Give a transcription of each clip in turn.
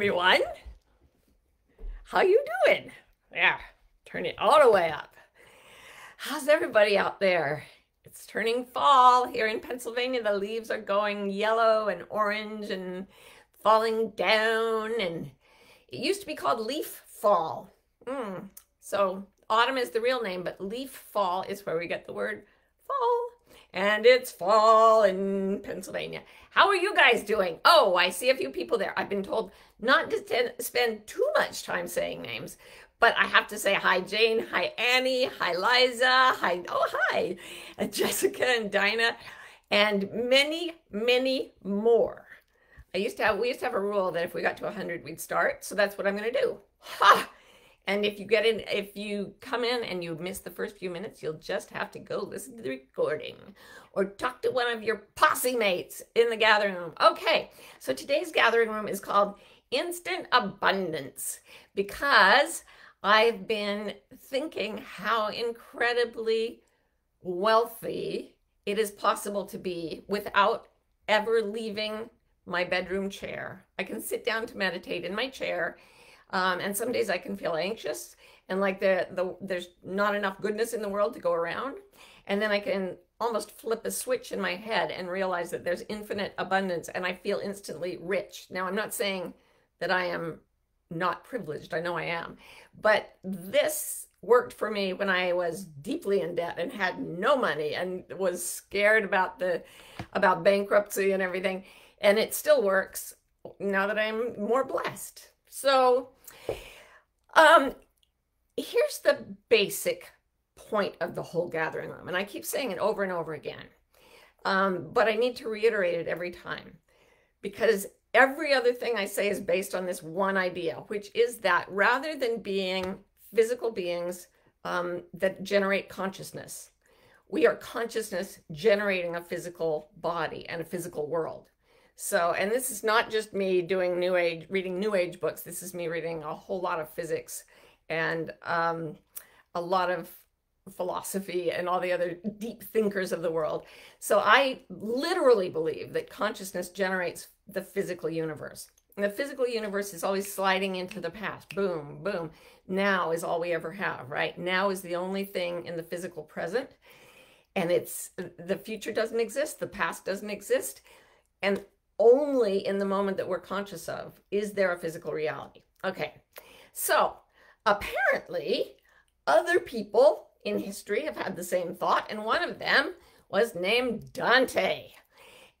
everyone. How you doing? Yeah, turn it all the way up. How's everybody out there? It's turning fall here in Pennsylvania. The leaves are going yellow and orange and falling down. And it used to be called leaf fall. Mm. So autumn is the real name, but leaf fall is where we get the word. And it's fall in Pennsylvania. How are you guys doing? Oh, I see a few people there. I've been told not to spend too much time saying names, but I have to say hi, Jane. Hi, Annie. Hi, Liza. Hi, oh, hi, Jessica and Dinah, and many, many more. I used to have, we used to have a rule that if we got to 100, we'd start. So that's what I'm going to do. Ha! And if you get in, if you come in and you miss the first few minutes, you'll just have to go listen to the recording or talk to one of your posse mates in the gathering room. Okay, so today's gathering room is called Instant Abundance because I've been thinking how incredibly wealthy it is possible to be without ever leaving my bedroom chair. I can sit down to meditate in my chair um, and some days I can feel anxious and like the, the there's not enough goodness in the world to go around. And then I can almost flip a switch in my head and realize that there's infinite abundance and I feel instantly rich. Now, I'm not saying that I am not privileged. I know I am. But this worked for me when I was deeply in debt and had no money and was scared about the about bankruptcy and everything. And it still works now that I'm more blessed. So um, here's the basic point of the whole gathering room, and I keep saying it over and over again, um, but I need to reiterate it every time because every other thing I say is based on this one idea, which is that rather than being physical beings um, that generate consciousness, we are consciousness generating a physical body and a physical world. So, and this is not just me doing new age, reading new age books. This is me reading a whole lot of physics and um, a lot of philosophy and all the other deep thinkers of the world. So I literally believe that consciousness generates the physical universe. And the physical universe is always sliding into the past. Boom, boom. Now is all we ever have, right? Now is the only thing in the physical present. And it's the future doesn't exist, the past doesn't exist. And only in the moment that we're conscious of is there a physical reality. Okay, so apparently other people in history have had the same thought, and one of them was named Dante.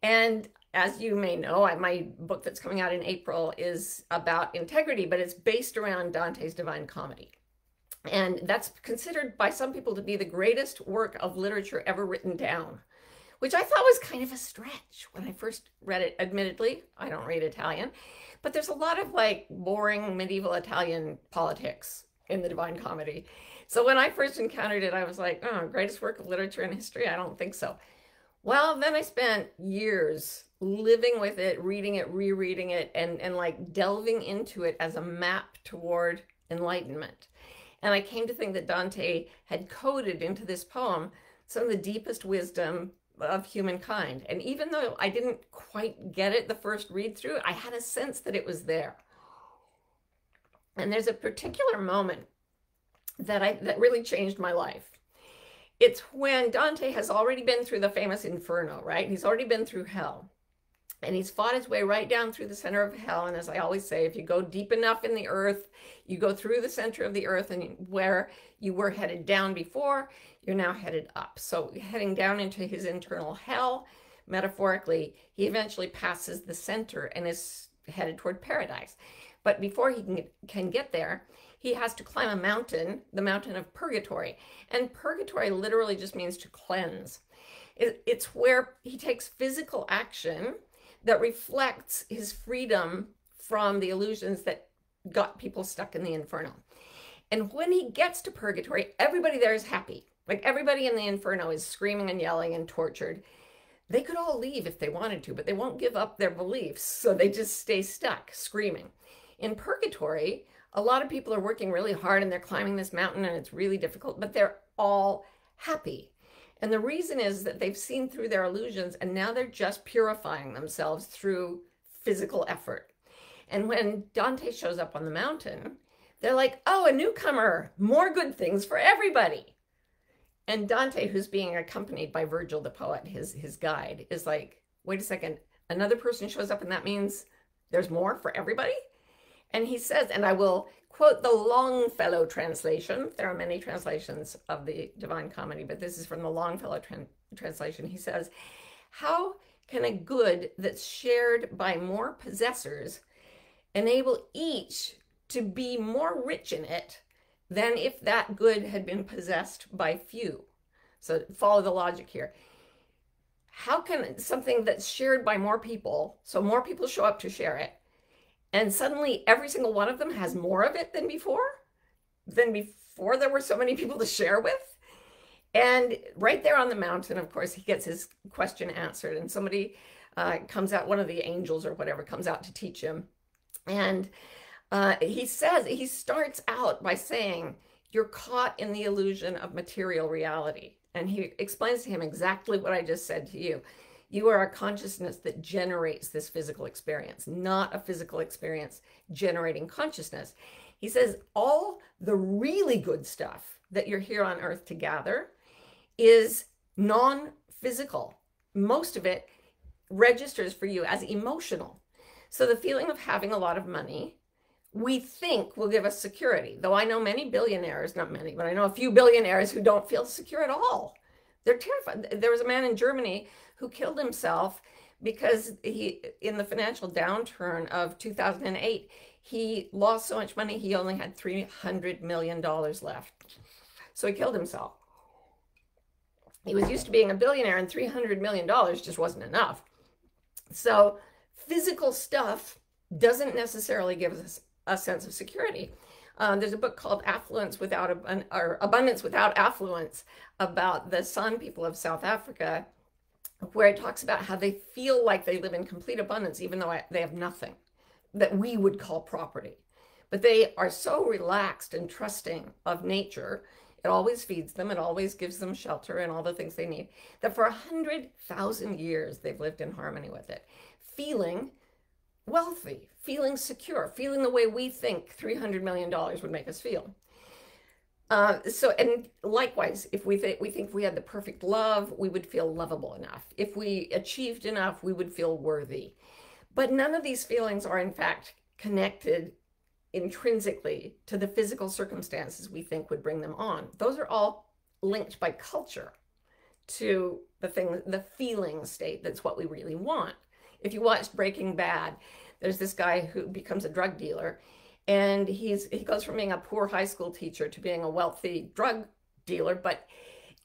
And as you may know, my book that's coming out in April is about integrity, but it's based around Dante's Divine Comedy. And that's considered by some people to be the greatest work of literature ever written down which I thought was kind of a stretch when I first read it. Admittedly, I don't read Italian, but there's a lot of like boring medieval Italian politics in the Divine Comedy. So when I first encountered it, I was like, oh, greatest work of literature and history? I don't think so. Well, then I spent years living with it, reading it, rereading it, and, and like delving into it as a map toward enlightenment. And I came to think that Dante had coded into this poem some of the deepest wisdom of humankind. And even though I didn't quite get it the first read through, I had a sense that it was there. And there's a particular moment that I that really changed my life. It's when Dante has already been through the famous inferno, right? He's already been through hell. And he's fought his way right down through the center of hell. And as I always say, if you go deep enough in the earth, you go through the center of the earth and where you were headed down before, you're now headed up. So heading down into his internal hell, metaphorically, he eventually passes the center and is headed toward paradise. But before he can, can get there, he has to climb a mountain, the mountain of purgatory. And purgatory literally just means to cleanse. It, it's where he takes physical action that reflects his freedom from the illusions that got people stuck in the inferno. And when he gets to purgatory, everybody there is happy. Like everybody in the inferno is screaming and yelling and tortured. They could all leave if they wanted to, but they won't give up their beliefs. So they just stay stuck screaming. In purgatory, a lot of people are working really hard and they're climbing this mountain and it's really difficult, but they're all happy. And the reason is that they've seen through their illusions and now they're just purifying themselves through physical effort. And when Dante shows up on the mountain, they're like, oh, a newcomer, more good things for everybody. And Dante, who's being accompanied by Virgil the poet, his, his guide, is like, wait a second, another person shows up and that means there's more for everybody? And he says, and I will quote the Longfellow translation. There are many translations of the Divine Comedy, but this is from the Longfellow tra translation. He says, How can a good that's shared by more possessors enable each to be more rich in it than if that good had been possessed by few? So follow the logic here. How can something that's shared by more people, so more people show up to share it, and suddenly every single one of them has more of it than before than before there were so many people to share with. And right there on the mountain of course he gets his question answered and somebody uh, comes out one of the angels or whatever comes out to teach him. And uh, he says he starts out by saying you're caught in the illusion of material reality. And he explains to him exactly what i just said to you you are a consciousness that generates this physical experience, not a physical experience generating consciousness. He says all the really good stuff that you're here on earth to gather is non physical. Most of it registers for you as emotional. So the feeling of having a lot of money, we think will give us security. Though I know many billionaires, not many, but I know a few billionaires who don't feel secure at all. They're terrified. There was a man in Germany who killed himself because he, in the financial downturn of 2008, he lost so much money, he only had $300 million left. So he killed himself. He was used to being a billionaire, and $300 million just wasn't enough. So physical stuff doesn't necessarily give us a sense of security. Uh, there's a book called Affluence Without or Abundance Without Affluence about the San people of South Africa where it talks about how they feel like they live in complete abundance, even though they have nothing that we would call property. But they are so relaxed and trusting of nature. It always feeds them, it always gives them shelter and all the things they need. That for a hundred thousand years they've lived in harmony with it, feeling wealthy, feeling secure, feeling the way we think $300 million would make us feel. Uh, so, and likewise, if we think we think we had the perfect love, we would feel lovable enough. If we achieved enough, we would feel worthy. But none of these feelings are, in fact, connected intrinsically to the physical circumstances we think would bring them on. Those are all linked by culture to the thing, the feeling state that's what we really want. If you watch Breaking Bad, there's this guy who becomes a drug dealer and he's he goes from being a poor high school teacher to being a wealthy drug dealer but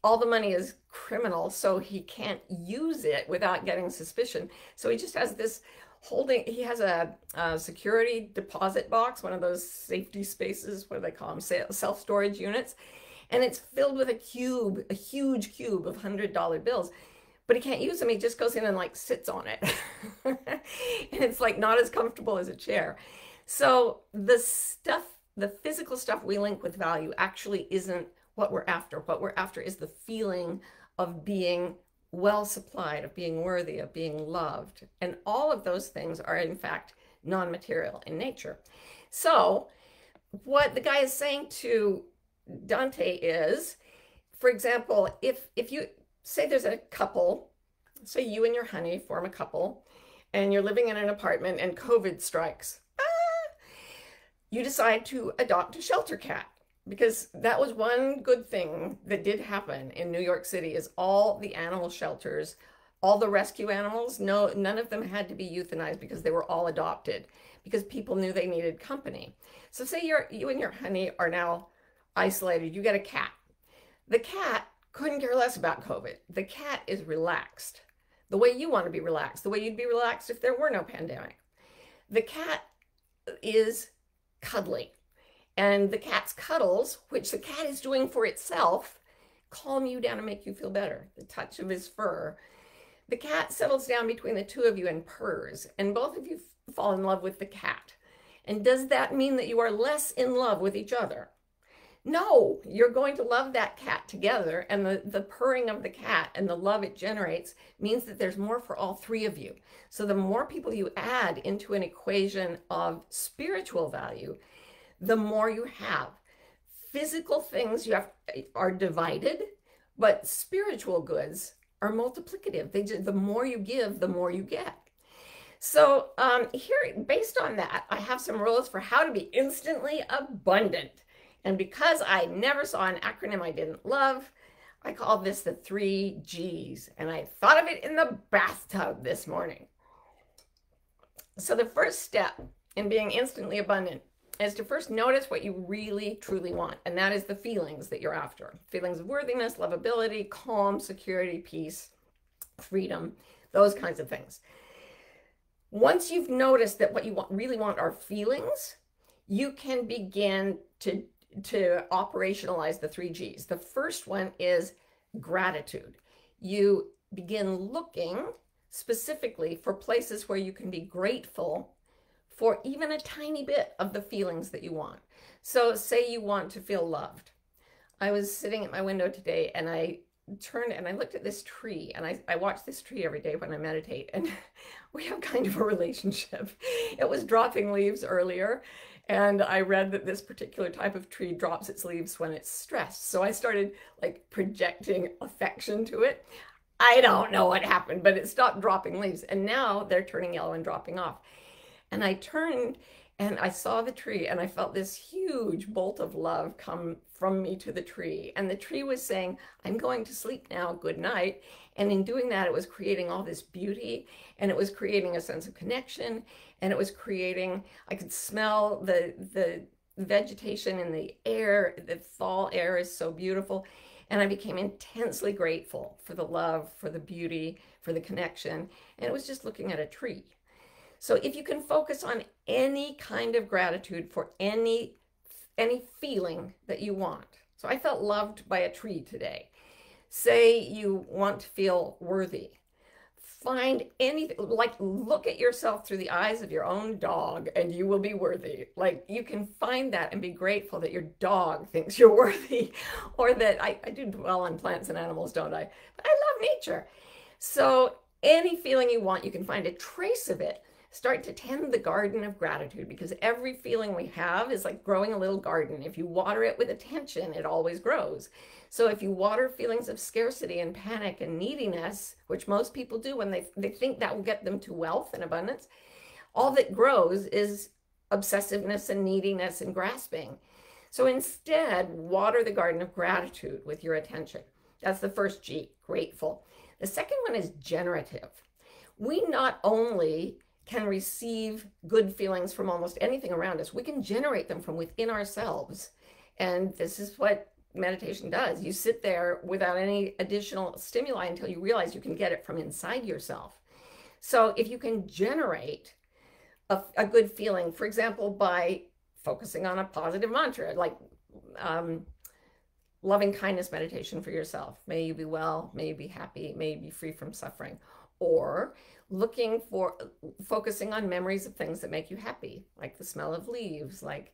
all the money is criminal so he can't use it without getting suspicion. So he just has this holding he has a, a security deposit box one of those safety spaces what do they call them self storage units and it's filled with a cube a huge cube of hundred dollar bills but he can't use them he just goes in and like sits on it. And it's like not as comfortable as a chair so the stuff, the physical stuff we link with value actually isn't what we're after. What we're after is the feeling of being well supplied, of being worthy, of being loved. And all of those things are, in fact, non material in nature. So, what the guy is saying to Dante is, for example, if, if you say there's a couple, say you and your honey form a couple, and you're living in an apartment and COVID strikes, you decide to adopt a shelter cat because that was one good thing that did happen in New York City is all the animal shelters, all the rescue animals, no none of them had to be euthanized because they were all adopted because people knew they needed company. So say you're you and your honey are now isolated, you get a cat. The cat couldn't care less about COVID. The cat is relaxed. The way you want to be relaxed, the way you'd be relaxed if there were no pandemic. The cat is cuddly. And the cat's cuddles, which the cat is doing for itself, calm you down and make you feel better. The touch of his fur. The cat settles down between the two of you and purrs, and both of you fall in love with the cat. And does that mean that you are less in love with each other? No, you're going to love that cat together. And the, the purring of the cat and the love it generates means that there's more for all three of you. So the more people you add into an equation of spiritual value, the more you have. Physical things you have are divided, but spiritual goods are multiplicative. They just, the more you give, the more you get. So um, here, based on that, I have some rules for how to be instantly abundant. And because I never saw an acronym I didn't love, I called this the three G's. And I thought of it in the bathtub this morning. So the first step in being instantly abundant is to first notice what you really truly want. And that is the feelings that you're after. Feelings of worthiness, lovability, calm, security, peace, freedom, those kinds of things. Once you've noticed that what you want, really want are feelings, you can begin to, to operationalize the three G's. The first one is gratitude. You begin looking specifically for places where you can be grateful for even a tiny bit of the feelings that you want. So, say you want to feel loved. I was sitting at my window today and I turned and I looked at this tree and I, I watch this tree every day when I meditate and we have kind of a relationship. It was dropping leaves earlier and I read that this particular type of tree drops its leaves when it's stressed. So I started like projecting affection to it. I don't know what happened, but it stopped dropping leaves and now they're turning yellow and dropping off. And I turned and I saw the tree and I felt this huge bolt of love come from me to the tree. And the tree was saying, I'm going to sleep now, good night. And in doing that, it was creating all this beauty and it was creating a sense of connection and it was creating, I could smell the, the vegetation in the air. The fall air is so beautiful. And I became intensely grateful for the love, for the beauty, for the connection. And it was just looking at a tree. So if you can focus on any kind of gratitude for any any feeling that you want. So I felt loved by a tree today. Say you want to feel worthy. Find anything, like look at yourself through the eyes of your own dog and you will be worthy. Like you can find that and be grateful that your dog thinks you're worthy or that I, I do dwell on plants and animals, don't I? But I love nature. So any feeling you want, you can find a trace of it start to tend the garden of gratitude because every feeling we have is like growing a little garden. If you water it with attention, it always grows. So if you water feelings of scarcity and panic and neediness, which most people do when they, they think that will get them to wealth and abundance, all that grows is obsessiveness and neediness and grasping. So instead, water the garden of gratitude with your attention. That's the first G, grateful. The second one is generative. We not only can receive good feelings from almost anything around us. We can generate them from within ourselves. And this is what meditation does. You sit there without any additional stimuli until you realize you can get it from inside yourself. So if you can generate a, a good feeling, for example, by focusing on a positive mantra, like um, loving kindness meditation for yourself. May you be well, may you be happy, may you be free from suffing. Or looking for focusing on memories of things that make you happy, like the smell of leaves, like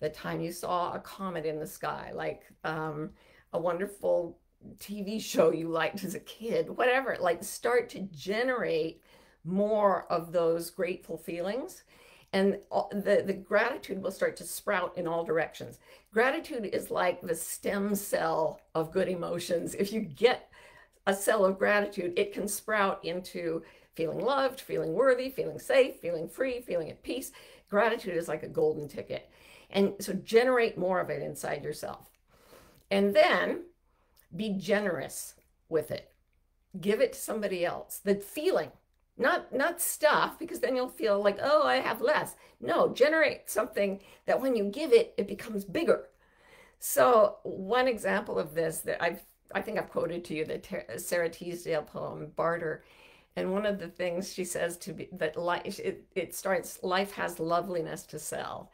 the time you saw a comet in the sky, like um, a wonderful TV show you liked as a kid, whatever. Like start to generate more of those grateful feelings and the, the gratitude will start to sprout in all directions. Gratitude is like the stem cell of good emotions. If you get a cell of gratitude, it can sprout into feeling loved, feeling worthy, feeling safe, feeling free, feeling at peace. Gratitude is like a golden ticket. And so generate more of it inside yourself. And then be generous with it. Give it to somebody else. The feeling, not not stuff because then you'll feel like, "Oh, I have less." No, generate something that when you give it, it becomes bigger. So, one example of this that I've I think I've quoted to you the Sara Teasdale poem Barter and one of the things she says to be that life it, it starts life has loveliness to sell.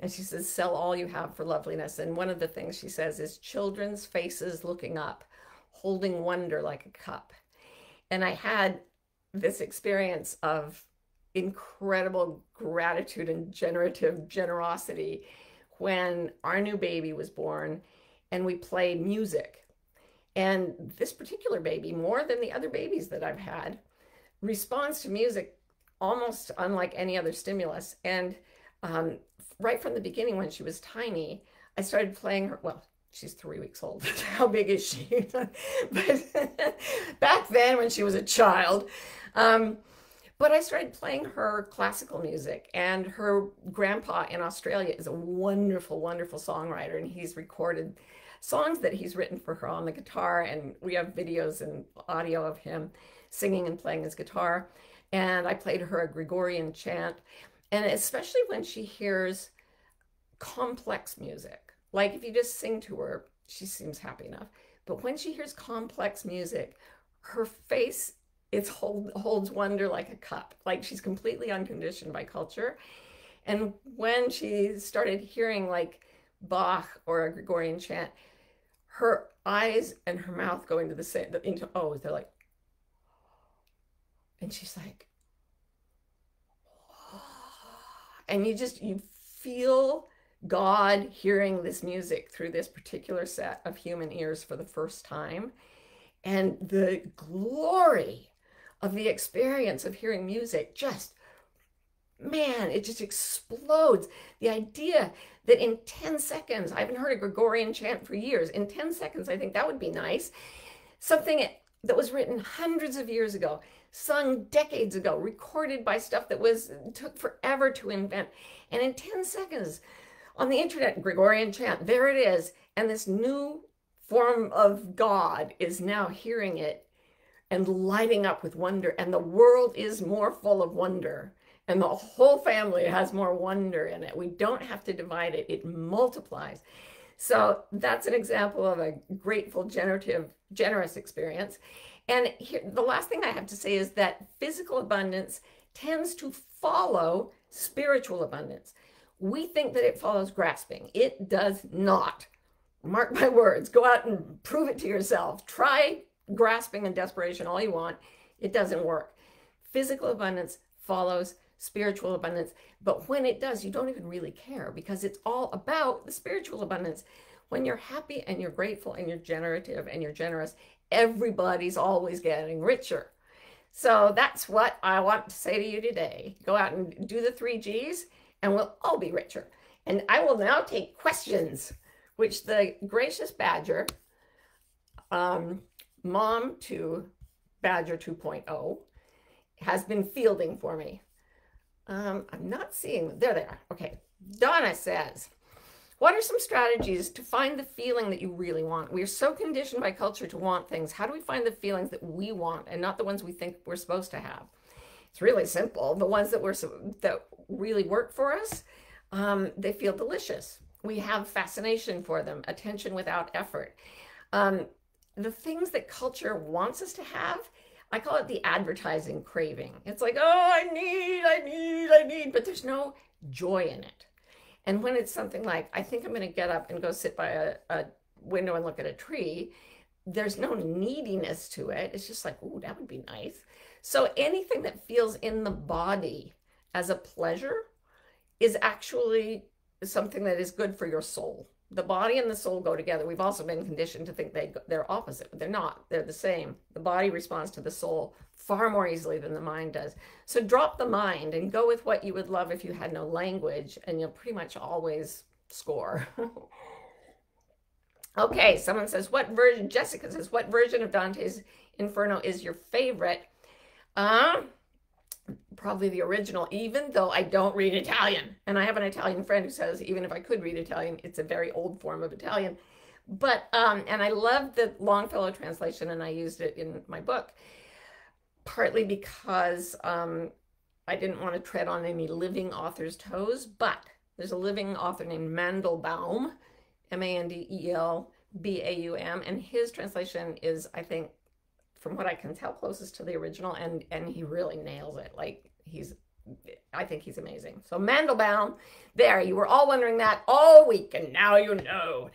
And she says, sell all you have for loveliness. And one of the things she says is children's faces looking up, holding wonder like a cup. And I had this experience of incredible gratitude and generative generosity when our new baby was born and we played music. And this particular baby, more than the other babies that I've had, responds to music almost unlike any other stimulus. And um, right from the beginning, when she was tiny, I started playing her. Well, she's three weeks old. How big is she? but back then, when she was a child, um, but I started playing her classical music, and her grandpa in Australia is a wonderful, wonderful songwriter, and he's recorded songs that he's written for her on the guitar, and we have videos and audio of him singing and playing his guitar. And I played her a Gregorian chant, and especially when she hears complex music, like if you just sing to her, she seems happy enough. But when she hears complex music, her face it hold, holds wonder like a cup. Like she's completely unconditioned by culture. And when she started hearing like Bach or a Gregorian chant, her eyes and her mouth go into the same into oh, they're like, and she's like, and you just you feel God hearing this music through this particular set of human ears for the first time, and the glory of the experience of hearing music just man it just explodes the idea that in 10 seconds i haven't heard a gregorian chant for years in 10 seconds i think that would be nice something that was written hundreds of years ago sung decades ago recorded by stuff that was took forever to invent and in 10 seconds on the internet gregorian chant there it is and this new form of god is now hearing it and lighting up with wonder. And the world is more full of wonder. And the whole family has more wonder in it. We don't have to divide it, it multiplies. So that's an example of a grateful, generative, generous experience. And here, the last thing I have to say is that physical abundance tends to follow spiritual abundance. We think that it follows grasping. It does not. Mark my words. Go out and prove it to yourself. Try grasping and desperation all you want, it doesn't work. Physical abundance follows spiritual abundance, but when it does, you don't even really care because it's all about the spiritual abundance. When you're happy and you're grateful and you're generative and you're generous, everybody's always getting richer. So that's what I want to say to you today. Go out and do the three G's and we'll all be richer. And I will now take questions, which the gracious Badger um, mom to Badger 2.0 has been fielding for me. Um, I'm not seeing. There they are. Okay. Donna says, what are some strategies to find the feeling that you really want? We are so conditioned by culture to want things. How do we find the feelings that we want and not the ones we think we're supposed to have? It's really simple. The ones that we're that really work for us, um, they feel delicious. We have fascination for them, attention without effort. Um, the things that culture wants us to have, I call it the advertising craving. It's like, oh, I need, I need, I need, but there's no joy in it. And when it's something like, I think I'm going to get up and go sit by a, a window and look at a tree, there's no neediness to it. It's just like, oh, that would be nice. So anything that feels in the body as a pleasure is actually something that is good for your soul the body and the soul go together. We've also been conditioned to think they they're opposite, but they're not. They're the same. The body responds to the soul far more easily than the mind does. So drop the mind and go with what you would love if you had no language, and you'll pretty much always score. okay, someone says, what version, Jessica says, what version of Dante's Inferno is your favorite? Uh, probably the original, even though I don't read Italian. And I have an Italian friend who says, even if I could read Italian, it's a very old form of Italian. But, um, and I love the Longfellow translation, and I used it in my book, partly because um, I didn't want to tread on any living author's toes. But there's a living author named Mandelbaum, M A N D E L B A U M, and his translation is, I think, from what I can tell, closest to the original, and and he really nails it. Like he's, I think he's amazing. So Mandelbaum, there you were all wondering that all week, and now you know.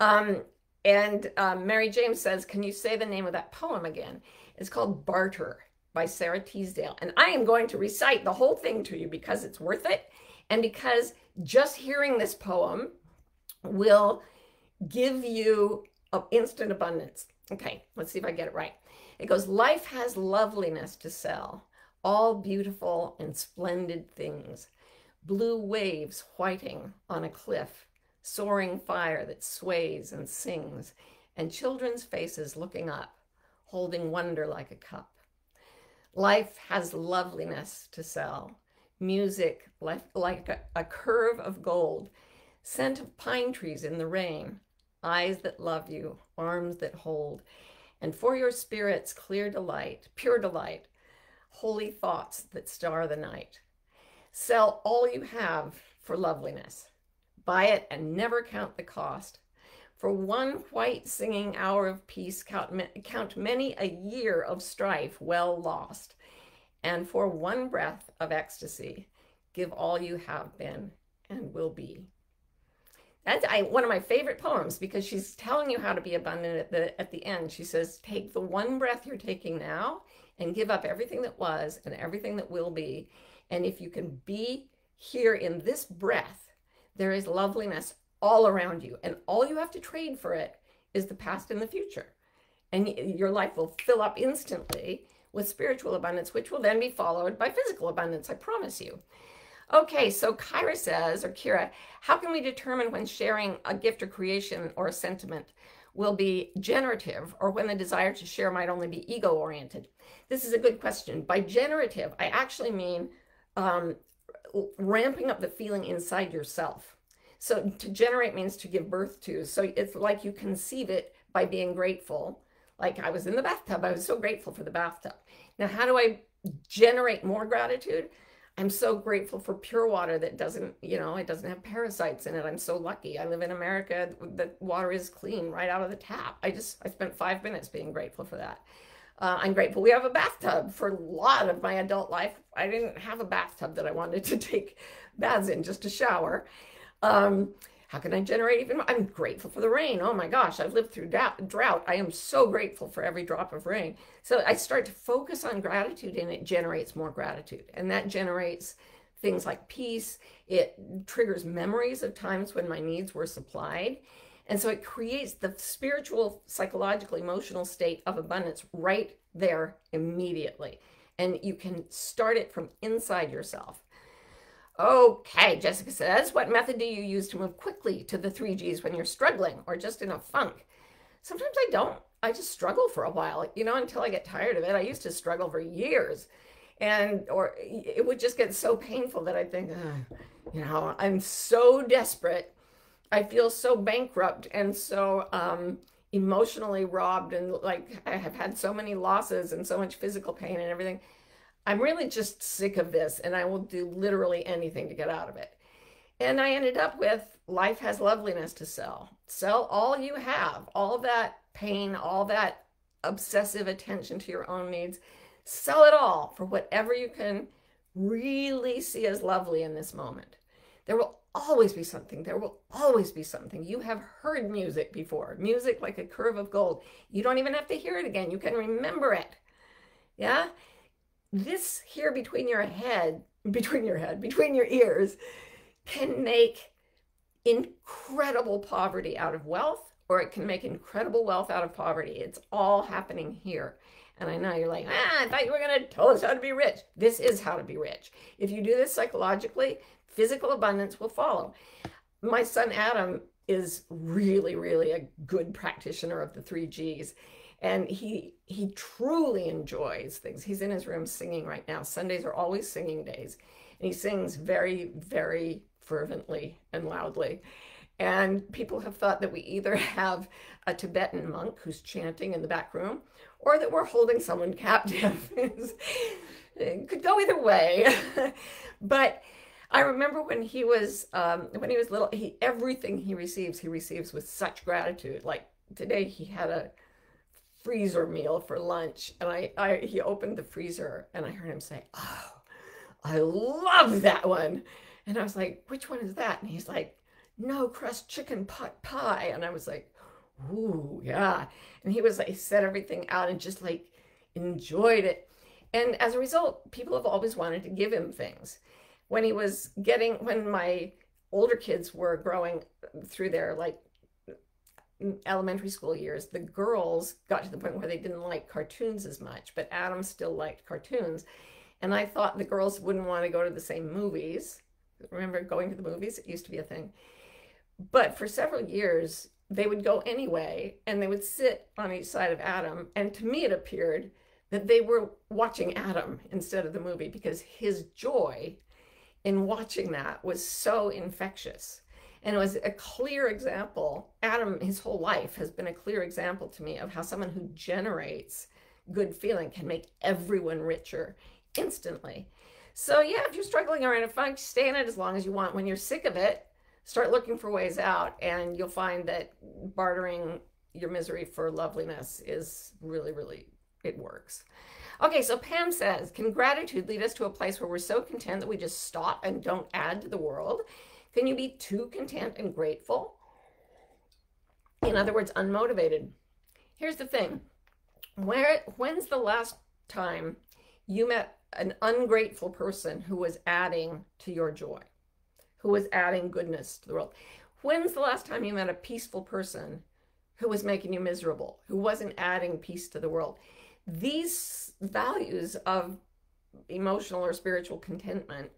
Um, and um, Mary James says, "Can you say the name of that poem again?" It's called Barter by Sara Teasdale, and I am going to recite the whole thing to you because it's worth it, and because just hearing this poem will give you instant abundance. Okay, let's see if I get it right. It goes, Life has loveliness to sell, all beautiful and splendid things. Blue waves whiting on a cliff, soaring fire that sways and sings, and children's faces looking up, holding wonder like a cup. Life has loveliness to sell, music like, a, a curve of gold, scent of pine trees in the rain, eyes that love you, arms that hold, and for your spirit's clear delight, pure delight, holy thoughts that star the night. Sell all you have for loveliness. Buy it and never count the cost. For one white singing hour of peace, count, count many a year of strife well lost. And for one breath of ecstasy, give all you have been and will be. That's I, one of my favorite poems because she's telling you how to be abundant at the at the end. She says, "Take the one breath you're taking now and give up everything that was and everything that will be. And if you can be here in this breath, there is loveliness all around you, and all you have to trade for it is the past and the future. And your life will fill up instantly with spiritual abundance, which will then be followed by physical abundance, I promise you. Okay, so Kyra says, or Kira, how can we determine when sharing a gift or creation or a sentiment will be generative or when the desire to share might only be ego oriented? This is a good question. By generative, I actually mean um, ramping up the feeling inside yourself. So to generate means to give birth to. So it's like you conceive it by being grateful. Like I was in the bathtub, I was so grateful for the bathtub. Now, how do I generate more gratitude? I'm so grateful for pure water that doesn't, you know, it doesn't have parasites in it. I'm so lucky. I live in America. The water is clean right out of the tap. I just, I spent five minutes being grateful for that. Uh, I'm grateful we have a bathtub. For a lot of my adult life, I didn't have a bathtub that I wanted to take baths in, just to shower. Um, how can I generate even more? I'm grateful for the rain. Oh my gosh, I've lived through drought. I am so grateful for every drop of rain. So I start to focus on gratitude and it generates more gratitude. And that generates things like peace. It triggers memories of times when my needs were supplied. And so it creates the spiritual, psychological, emotional state of abundance right there immediately. And you can start it from inside yourself. Okay, Jessica says, what method do you use to move quickly to the three G's when you're struggling or just in a funk? Sometimes I don't. I just struggle for a while, you know, until I get tired of it. I used to struggle for years. And, or it would just get so painful that I think, you know, I'm so desperate. I feel so bankrupt and so um, emotionally robbed. And like, I have had so many losses and so much physical pain and everything I'm really just sick of this and I will do literally anything to get out of it. And I ended up with life has loveliness to sell. Sell all you have, all that pain, all that obsessive attention to your own needs. Sell it all for whatever you can really see as lovely in this moment. There will always be something. There will always be something. You have heard music before, music like a curve of gold. You don't even have to hear it again. You can remember it. Yeah this here between your head, between your head, between your ears, can make incredible poverty out of wealth, or it can make incredible wealth out of poverty. It's all happening here. And I know you're like, ah, I thought you were going to tell us how to be rich. This is how to be rich. If you do this psychologically, physical abundance will follow. My son Adam is really, really a good practitioner of the three G's and he he truly enjoys things. He's in his room singing right now. Sundays are always singing days. And he sings very very fervently and loudly. And people have thought that we either have a tibetan monk who's chanting in the back room or that we're holding someone captive. It could go either way. But I remember when he was um, when he was little. He everything he receives, he receives with such gratitude. Like today, he had a freezer meal for lunch. And I, I he opened the freezer and I heard him say, Oh, I love that one. And I was like, which one is that? And he's like, no crust chicken pot pie. And I was like, ooh, yeah. And he was like, set everything out and just like enjoyed it. And as a result, people have always wanted to give him things. When he was getting, when my older kids were growing through their like elementary school years, the girls got to the point where they didn't like cartoons as much, but Adam still liked cartoons. And I thought the girls wouldn't want to go to the same movies. Remember going to the movies? It used to be a thing. But for several years, they would go anyway and they would sit on each side of Adam. And to me, it appeared that they were watching Adam instead of the movie because his joy in watching that was so infectious. And it was a clear example. Adam, his whole life has been a clear example to me of how someone who generates good feeling can make everyone richer instantly. So, yeah, if you're struggling in a funk, stay in it as long as you want. When you're sick of it, start looking for ways out, and you'll find that bartering your misery for loveliness is really, really, it works. Okay, so Pam says, Can gratitude lead us to a place where we're so content that we just stop and don't add to the world? Can you be too content and grateful? In other words, unmotivated. Here's the thing. Where when's the last time you met an ungrateful person who was adding to your joy? Who was adding goodness to the world? When's the last time you met a peaceful person who was making you miserable, who wasn't adding peace to the world? These values of emotional or spiritual contentment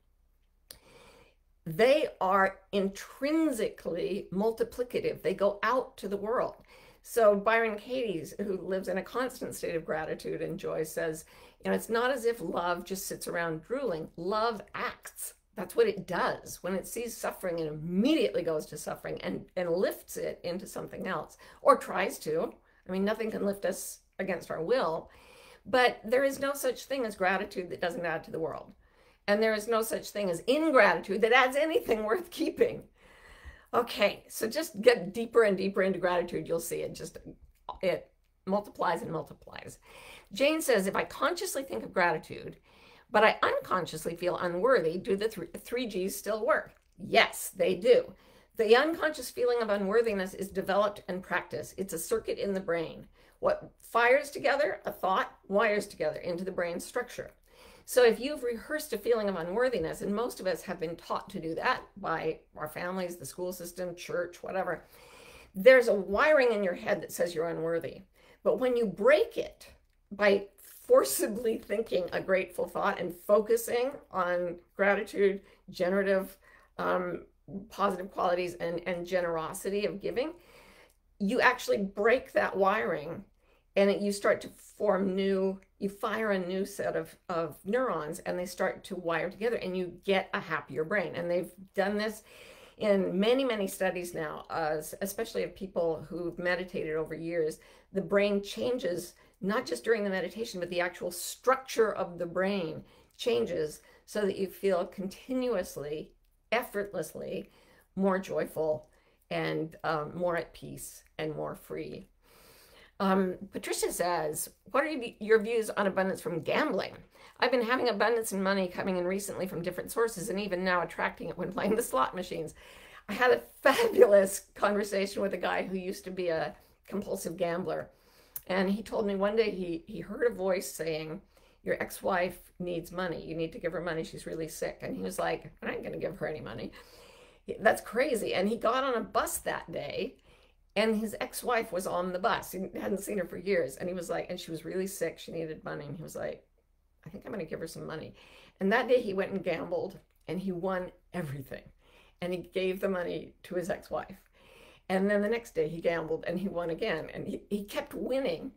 they are intrinsically multiplicative. They go out to the world. So Byron Katie's, who lives in a constant state of gratitude and joy, says, you know, it's not as if love just sits around drooling. Love acts. That's what it does. When it sees suffering, it immediately goes to suffering and, and lifts it into something else, or tries to. I mean, nothing can lift us against our will. But there is no such thing as gratitude that doesn't add to the world. And there is no such thing as ingratitude that adds anything worth keeping. Okay, so just get deeper and deeper into gratitude. You'll see it just, it multiplies and multiplies. Jane says, if I consciously think of gratitude, but I unconsciously feel unworthy, do the th- three G's still work? Yes, they do. The unconscious feeling of unworthiness is developed and practiced. It's a circuit in the brain. What fires together a thought wires together into the brain structure. So if you've rehearsed a feeling of unworthiness, and most of us have been taught to do that by our families, the school system, church, whatever, there's a wiring in your head that says you're unworthy. But when you break it by forcibly thinking a grateful thought and focusing on gratitude, generative, um, positive qualities, and, and generosity of giving, you actually break that wiring and it, you start to form new you fire a new set of, of neurons and they start to wire together and you get a happier brain. And they've done this in many many studies now uh, especially of people who've meditated over years. The brain changes not just during the meditation but the actual structure of the brain changes so that you feel continuously effortlessly more joyful and um, more at peace and more free um, Patricia says, What are your views on abundance from gambling? I've been having abundance in money coming in recently from different sources and even now attracting it when playing the slot machines. I had a fabulous conversation with a guy who used to be a compulsive gambler. And he told me one day he, he heard a voice saying, Your ex wife needs money. You need to give her money. She's really sick. And he was like, I ain't going to give her any money. That's crazy. And he got on a bus that day and his ex-wife was on the bus he hadn't seen her for years. And he was like and she was really sick. She needed money. And he was like i think i'm going to give her some money. And that day he went and gambled and he won everything. And he gave the money to his ex-wife. And then the next day he gambled and he won again. And he, he kept winning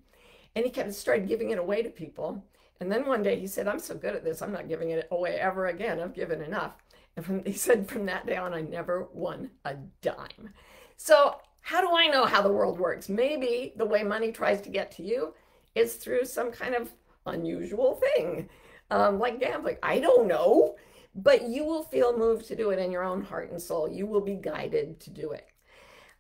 and he kept started giving it away to people. And then one day he said i'm so good at this. I'm not giving it away ever again. I've given enough. And from, he said from that day on i never won a dime. So how do I know how the world works? Maybe the way money tries to get to you is through some kind of unusual thing, um, like gambling. I don't know, but you will feel moved to do it in your own heart and soul. You will be guided to do it.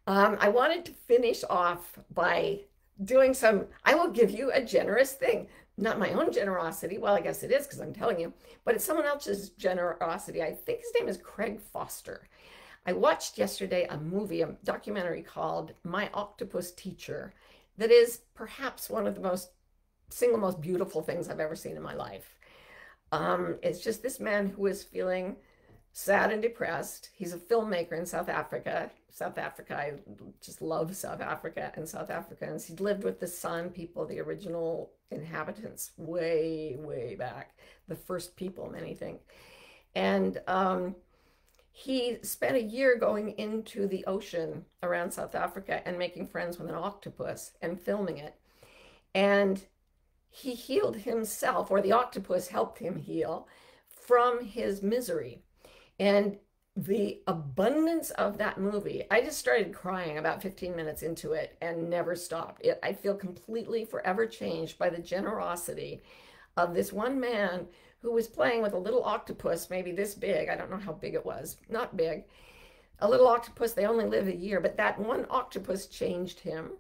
Um, I wanted to finish off by doing some, I will give you a generous thing. Not my own generosity. Well, I guess it is because I'm telling you, but it's someone else's generosity. I think his name is Craig Foster. I watched yesterday a movie, a documentary called My Octopus Teacher, that is perhaps one of the most single most beautiful things I've ever seen in my life. Um, it's just this man who is feeling sad and depressed. He's a filmmaker in South Africa. South Africa, I just love South Africa and South Africans. He lived with the San people, the original inhabitants, way, way back, the first people, many think. And um, he spent a year going into the ocean around South Africa and making friends with an octopus and filming it. And he healed himself, or the octopus helped him heal from his misery. And the abundance of that movie, I just started crying about 15 minutes into it and never stopped. It, I feel completely forever changed by the generosity of this one man who was playing with a little octopus, maybe this big. I don't know how big it was, not big. A little octopus, they only live a year, but that one octopus changed him.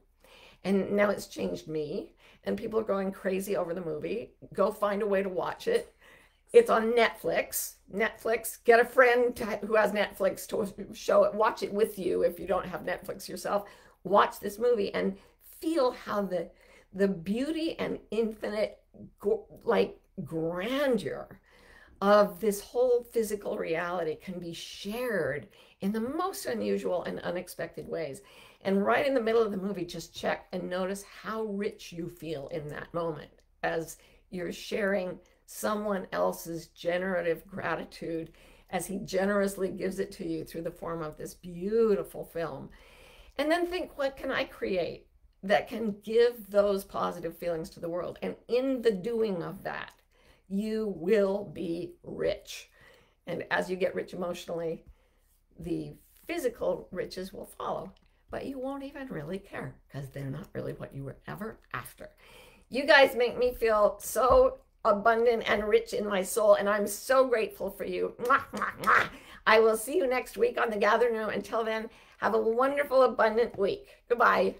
And now it's changed me. And people are going crazy over the movie. Go find a way to watch it. It's on Netflix. Netflix. Get a friend who has Netflix to show it. Watch it with you if you don't have Netflix yourself. Watch this movie and feel how the the beauty and infinite like grandeur of this whole physical reality can be shared in the most unusual and unexpected ways. And right in the middle of the movie, just check and notice how rich you feel in that moment as you're sharing someone else's generative gratitude as he generously gives it to you through the form of this beautiful film. And then think, what can I create that can give those positive feelings to the world? And in the doing of that, you will be rich. And as you get rich emotionally, the physical riches will follow, but you won't even really care because they're not really what you were ever after. You guys make me feel so abundant and rich in my soul. And I'm so grateful for you. Mwah, mwah, mwah. I will see you next week on the Gathering Room. Until then, have a wonderful, abundant week. Goodbye.